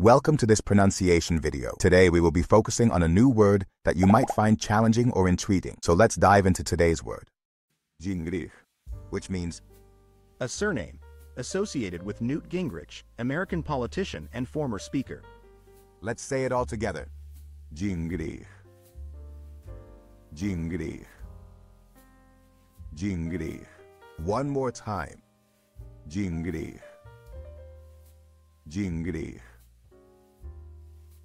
Welcome to this pronunciation video. Today we will be focusing on a new word that you might find challenging or intriguing. So let's dive into today's word. Gingrich, which means a surname associated with Newt Gingrich, American politician and former speaker. Let's say it all together. Gingrich. Gingrich. Gingrich. One more time. Gingrich. Gingrich.